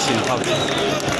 信号。